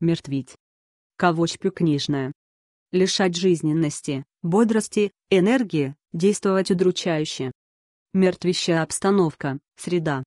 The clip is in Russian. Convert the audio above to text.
Мертвить. Кавочпю книжная. Лишать жизненности, бодрости, энергии, действовать удручающе. Мертвящая обстановка, среда.